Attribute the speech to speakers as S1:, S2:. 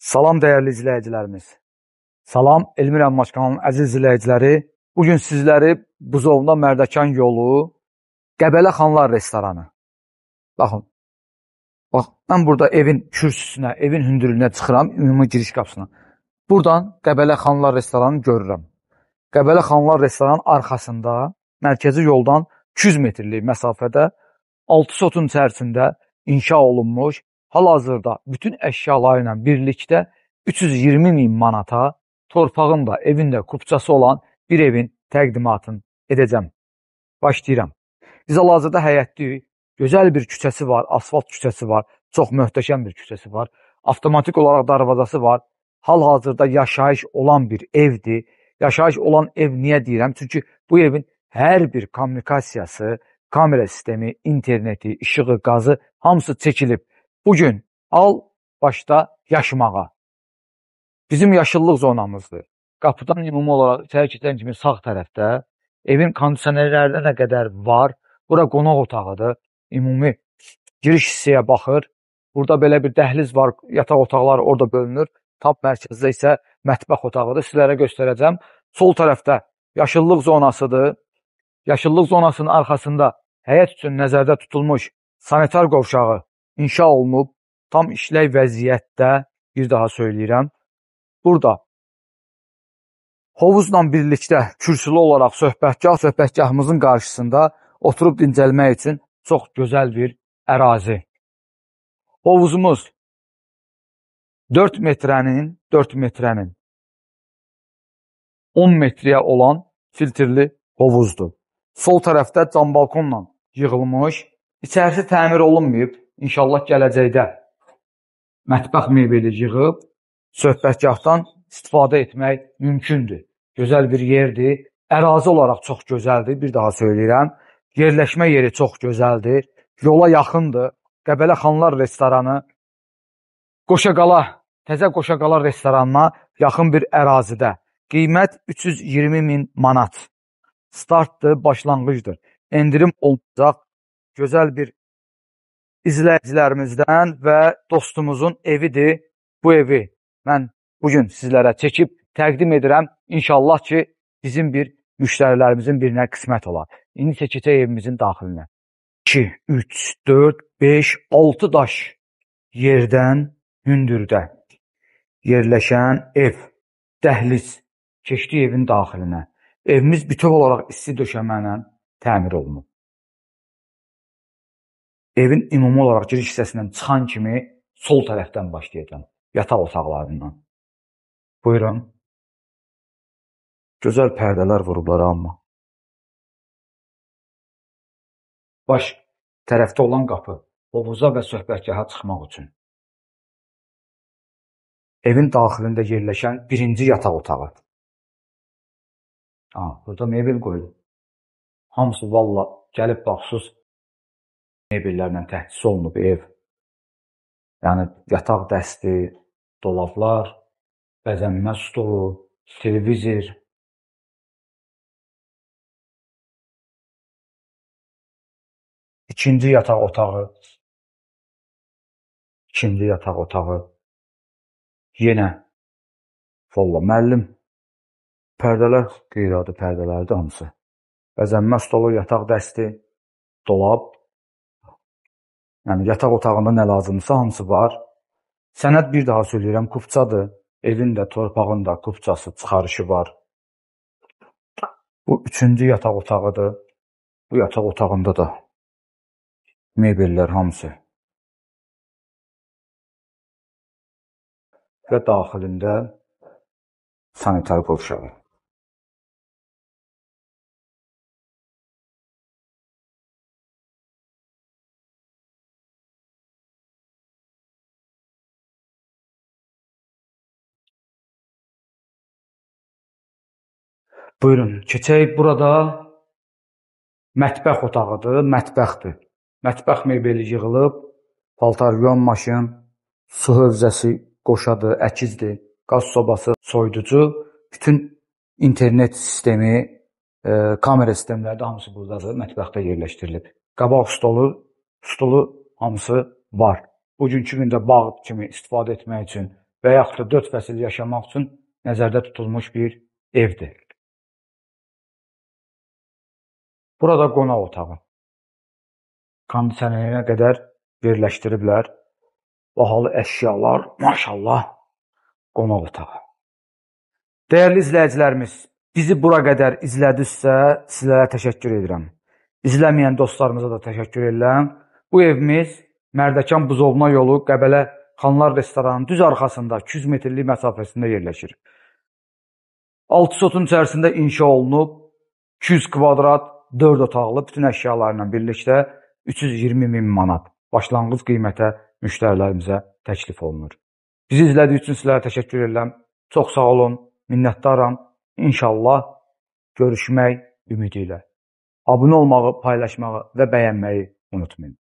S1: Salam dəyərli izləyicilərimiz. Salam Elmir Əmmaç kanalının əziz izləyiciləri. Bu gün sizləri Buzovna Mərdəkan yolu Qəbələ Xanlar restoranı. Baxın. Bax, mən burada evin kürsüsünə, evin hündürlüyünə çıxıram, ümumi giriş qapısına. Buradan Qəbələ Xanlar restoranını görürəm. Qəbələ Xanlar restoranının arxasında mərkəzi yoldan 200 metrlik məsafədə 6 sotun içərisində inşa olunmuş hal-hazırda bütün əşyaları ilə birlikdə 320 min manata torpağın da, evin də kupçası olan bir evin təqdimatını edəcəm. Başlayıram. Biz hal-hazırda həyətdəyik. Gözəl bir küçəsi var, asfalt küçəsi var, çox möhtəşəm bir küçəsi var. Avtomatik olaraq darvazası var. Hal-hazırda yaşayış olan bir evdir. Yaşayış olan ev niyə deyirəm? Çünki bu evin hər bir kommunikasiyası, kamera sistemi, interneti, işığı, qazı hamısı çəkilib. Bu gün al başda yaşamağa. Bizim yaşıllıq zonamızdır. Qapıdan ümumi olaraq içəri keçən kimi sağ tərəfdə evin kondisionerlərində nə qədər var. Bura qonaq otağıdır. Ümumi giriş hissəyə baxır. Burada belə bir dəhliz var, yataq otaqları orada bölünür. Tam mərkəzdə isə mətbəx otağıdır. Sizlərə göstərəcəm. Sol tərəfdə yaşıllıq zonasıdır. Yaşıllıq zonasının arxasında həyət üçün nəzərdə tutulmuş sanitar qovşağı inşa olunub, tam işlək vəziyyətdə, bir daha söyləyirəm. Burada hovuzla birlikdə kürsülü olaraq söhbətgah, söhbətgahımızın qarşısında oturub dincəlmək üçün çox gözəl bir ərazi. Hovuzumuz 4 metrənin, 4 metrənin 10 metriyə olan filtrli hovuzdur. Sol tərəfdə cam balkonla yığılmış, içərisi təmir olunmayıb, İnşallah gələcəkdə mətbəx mebeli yığıb söhbətgahdan istifadə etmək mümkündür. Gözəl bir yerdir. Ərazi olaraq çox gözəldir, bir daha söyləyirəm. Yerləşmə yeri çox gözəldir. Yola yaxındır. Qəbələ Xanlar restoranı Qoşaqala, Təzə Qoşaqala restoranına yaxın bir ərazidə. Qiymət 320 min manat. Startdır, başlanğıcdır. Endirim olacaq. Gözəl bir izləyicilərimizdən və dostumuzun evidir. Bu evi mən bu gün sizlərə çəkib təqdim edirəm. İnşallah ki, bizim bir müştərilərimizin birinə qismət olar. İndi keçəcək evimizin daxilinə. 2, 3, 4, 5, 6 daş yerdən hündürdə yerləşən ev, dəhliz keçdi evin daxilinə. Evimiz bütöv olaraq isti döşəmə ilə təmir olunub. Evin ümumi olaraq giriş hissəsindən çıxan kimi sol tərəfdən başlayacağam. Yataq otaqlarından. Buyurun. Gözəl pərdələr vurublar amma. Baş tərəfdə olan qapı hovuza və söhbətgaha çıxmaq üçün. Evin daxilində yerləşən birinci yataq otağı. Ha, burada mebel qoyulub. Hamısı valla gəlib baxsız mebellərlə təchiz olunub ev. Yəni yataq dəsti, dolablar, bəzənmə stolu, televizor. İkinci yataq otağı. İkinci yataq otağı. Yenə valla müəllim pərdələr qeyri-adi pərdələrdir hamısı. Bəzənmə stolu, yataq dəsti, dolab, Yəni yataq otağında nə lazımdırsa hamısı var. Sənəd bir daha söyləyirəm, kupçadır. Evin də, torpağın da kupçası, çıxarışı var. Bu üçüncü yataq otağıdır. Bu yataq otağında da mebellər hamısı. Və daxilində sanitar qovşağı. Buyurun, keçək. Burada mətbəx otağıdır, mətbəxdir. Mətbəx mebeli yığılıb, paltar yuyan maşın, su hövzəsi qoşadır, əkizdir, qaz sobası, soyuducu, bütün internet sistemi, e, kamera sistemləri də hamısı burdadır, mətbəxdə yerləşdirilib. Qabaq stolu, stulu hamısı var. Bugünkü gündə bağ kimi istifadə etmək üçün və yaxud da 4 fəsil yaşamaq üçün nəzərdə tutulmuş bir evdir. Burada qonaq otağı. Kondisionerinə qədər yerləşdiriblər. Bahalı əşyalar, maşallah, qonaq otağı. Dəyərli izləyicilərimiz, bizi bura qədər izlədinizsə, sizlərə təşəkkür edirəm. İzləməyən dostlarımıza da təşəkkür edirəm. Bu evimiz Mərdəkan Buzovna yolu Qəbələ Xanlar restoranının düz arxasında 200 metrlik məsafəsində yerləşir. 6 sotun içərisində inşa olunub 200 kvadrat 4 otaqlı bütün əşyalarla birlikdə 320 min manat başlanğıc qiymətə müştərilərimizə təklif olunur. Bizi izlədiyiniz üçün sizlərə təşəkkür edirəm. Çox sağ olun, minnətdaram. İnşallah görüşmək ümidi ilə. Abunə olmağı, paylaşmağı və bəyənməyi unutmayın.